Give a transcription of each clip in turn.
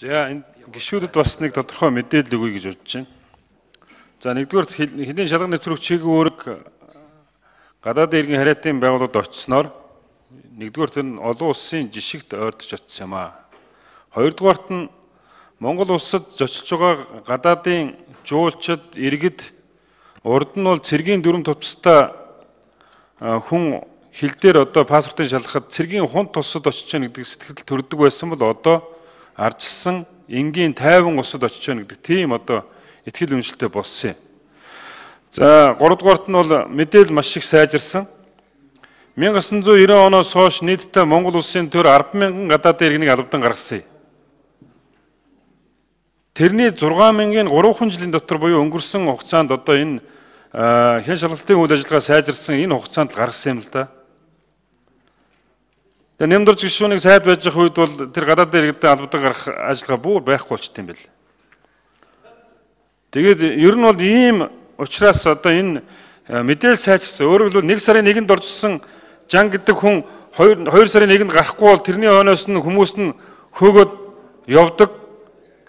За энэ гişүүдэд бас нэг тодорхой мэдээлэл өгье гэж бодож байна. За нэгдүгээр хэдийн шалган нэвтрүүлэг чиг үүрэг гадаад иргэн хариатын байгууллагад очисноор нэгдүгээр тэр нь олон улсын жишгт ойртож очсон юм аа. Хоёрдугаарт нь Монгол улсад зочилж байгаа гадаадын жуулчид иргэд урд нь бол цэргийн дүрм тутастай хүн хил дээр одоо паспортын шалгахад цэргийн хунт тусад очиж байгаа гэдэг сэтгэл төрдөг байсан бол одоо ардчилсан энгийн тайван усад очиж байна гэдэг тийм одоо ихтгэл үнэлттэй болсон юм. За 3 дугаарт нь бол мэдээлэл маш их сайжирсан. 1990 оноос хойш нийтдээ Монгол улсын төр 100000 гадаадын иргэнийг албадан гаргасан юм. Тэрний 6000-ийн 3 жилийн дотор буюу өнгөрсөн хугацаанд одоо энэ хэн шалгалтын үйл ажиллагаа сайжирсан энэ хугацаанд гаргасан юм л да. Тэгээ нэмдэрч гишүүнийг сайд байж байгаа үед бол тэр гадаад иргэдэд албадаг гарах ажиллагаа бүр байхгүй болчтой юм байл. Тэгээд ер нь бол ийм учраас одоо энэ мэдээлэл сайжирсан. Өөрөөр хэлбэл 1 сарын 1-нд оржсон жан гэдэг хүн 2 2 сарын 1-нд гарахгүй бол тэрний хойноос нь хүмүүс нь хөөгөөд явдаг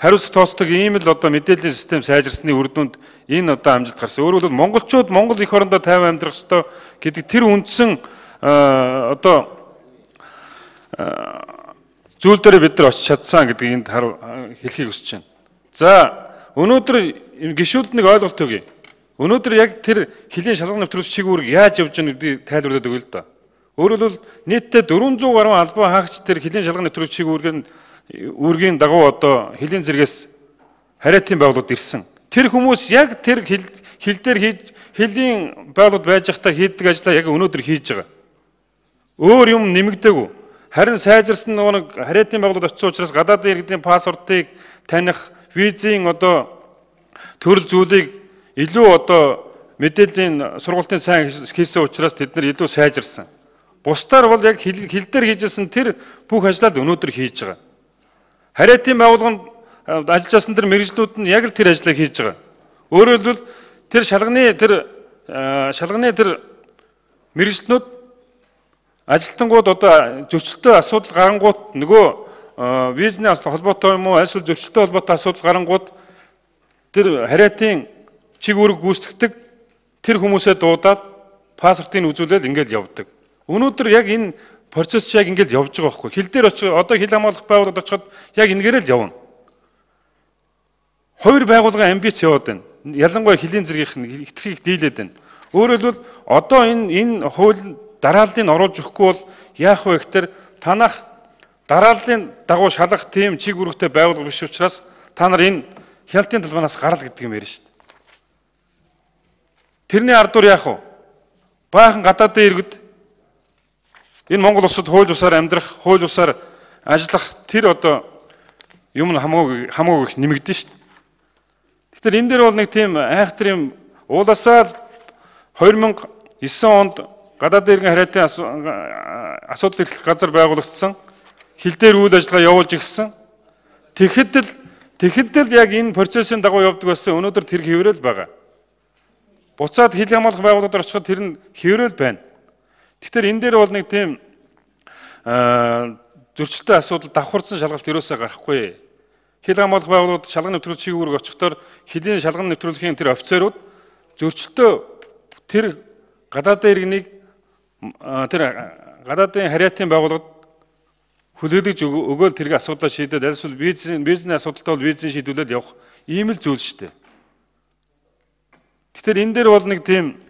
хариуцлага тооцдог ийм л одоо мэдээллийн систем сайжирсны үр дүнд энэ одоо амжилт гарсан. Өөрөөр хэлбэл монголчууд Монгол эх орондоо тайван амьдрах ёстой гэдэг тэр үндсэн одоо зүйл дээр бид нар очиж чадсан гэдгийг энд хэлхийг хүсэж байна. За өнөөдөр гişүүд нэг ойлголт өгье. Өнөөдөр яг тэр хилийн шалган нэвтрүүлж чиг үүрэг яаж явж байгаа гэдгийг тайлбарлаад өгье л да. Өөрөөр хэлбэл нийтдээ 400 гаруй албан хаагч тэр хилийн шалган нэвтрүүлж чиг үүргийн дагуу одоо хилийн зэрэгс хариатын байгууллагууд ирсэн. Тэр хүмүүс яг тэр хил хил дээр хийж хилийн байгууллагууд байж байхдаа хийдэг ажлаа яг өнөөдөр хийж байгаа. Өөр юм нэмэгдээгүй. Харин сайжирсан нөгөө нэг хариатын байгууллагад очсон учраас гадаадын иргэдийн паспортыг таних, визийн одоо төрөл зүйлийг илүү одоо мэдээллийн сургалтын сайн хийсэн учраас тэд нар илүү сайжирсан. Бусдаар бол яг хил дээр хийжсэн тэр бүх ажлаад өнөөдөр хийж байгаа. Хариатын байгууллаганд ажиллажсэн тэр мэрэгжлүүд нь яг л тэр ажлыг хийж байгаа. Өөрөөр хэлбэл тэр шалганы тэр шалганы тэр мэрэгжлүүд ажилтнууд одоо зөрчилтэй асуудал гарангуут нөгөө визний холбоотой юм уу эсвэл зөрчилтэй холбоотой асуудал гарангуут тэр хариатын чиг үүрэг гүйцэтгэдэг тэр хүмүүсээ дуудаад паспортыг үзүүлээд ингээд явдаг. Өнөөдөр яг энэ процесс яг ингээд явж байгаа байхгүй. Хил дээр очиж одоо хил хамгаалах байгууллагад очиход яг ингэрэл явна. Хоёр байгууллагын амбиц яваад байна. Ялангуяа хилийн зэргийнх нь итгэхийг дийлээд байна. Өөрөөр хэлбэл одоо энэ энэ хууль дарааллыг оруулж өгөхгүй бол яах вэ гэхээр танах дарааллын дагуу шалах тийм чиг үүрэгтэй байгуулга биш учраас та нар энэ хяналтын талбайнаас гарал гэдэг юм ярьж шүү дээ. Тэрний ардуур яах вэ? Баахан гадаадын иргэд энэ Монгол улсад хууль бусаар амьдрах, хууль бусаар ажиллах тэр одоо юм хамаагүй хамаагүй их нэмэгдэн шүү дээ. Тэгэхээр энэ дээр бол нэг тийм айхтар юм ууласаа 2009 онд гадаад иргэн хариатын асуудал эрхлэх газар байгуулагдсан. Хил дээр үйл ажиллагаа явуулж ирсэн. Тэгэхэд л тэгэхэд л яг энэ процессын дагуу явдаг байсан. Өнөөдөр тэр хэврэл байгаа. Буцаад хил хамгаалах байгууллагад очиход тэр нь хэврэл байна. Тэгэхээр энэ дээр бол нэг тийм зөрчилтэй асуудал давхарсан шалгалт ерөөсөө гарахгүй. Хил хамгаалах байгууллагууд шалган нэвтрүүлэх үүрэг очихдоор хилийн шалган нэвтрүүлэхийн тэр офицерууд зөрчилтэй тэр гадаадын иргэнийг тэр гадаадын хариатын байгууллагад хүлээлгэж өгөөл тэрэг асуудлаа шийдээд аль эсвэл визийн визний асуудалтай бол визийн шийдвүлээд явах ийм л зүйл шүү дээ. Тэгэхээр энэ дээр бол нэг тийм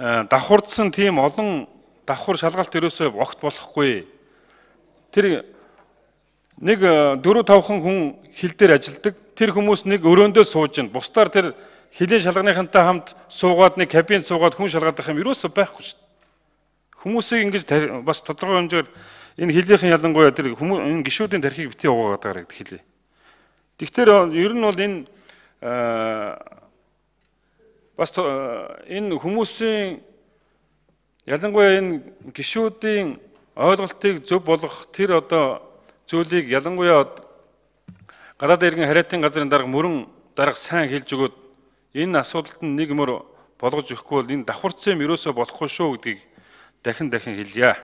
давхурдсан тийм олон давхар шалгалт ерөөсөө огт болохгүй. Тэр нэг 4 5 хүн хил дээр ажилдаг. Тэр хүмүүс нэг өрөөндөө сууж байна. Бусдаар тэр хилийн шалганыхантай хамт суугаад нэг кабин суугаад хүн шалгаад байх юм ерөөсөө байхгүй шүү дээ. Хүмүүсийг ингэж бас тодорхой хэмжээгээр энэ хилийнхэн ялангуяа тэр энэ гişүүдийн тархийг бити угаагаад байгаа гэдэг хэлээ. Тэгэхээр ер нь бол энэ бас энэ хүмүүсийн ялангуяа энэ гişүүдийн ойлголтыг зөв болгох тэр одоо зүйлийг ялангуяа гадаад иргэн хариатын газрын дарга мөрөн дарга сайн хэлж өгөөд энэ асуудалд нэг мөр болгож өгөхгүй бол энэ давхарцсан юм ерөөсөө болохгүй шүү гэдгийг дахин дахин хэлье.